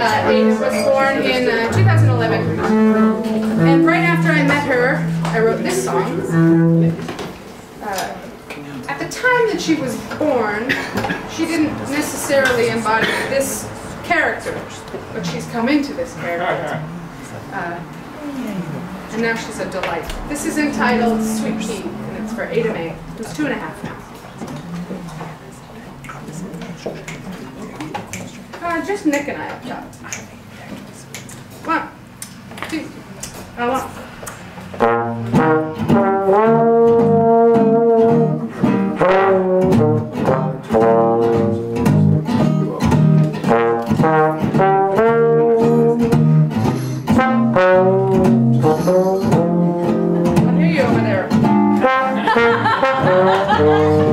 was born in uh, 2011. And right after I met her, I wrote this song. Uh, at the time that she was born, she didn't necessarily embody this character, but she's come into this character. Uh, and now she's a delight. This is entitled Sweet Pea, and it's for Ada May, who's two and a half now. Uh, just Nick and I up top. One, two, uh, one. I hear you over there.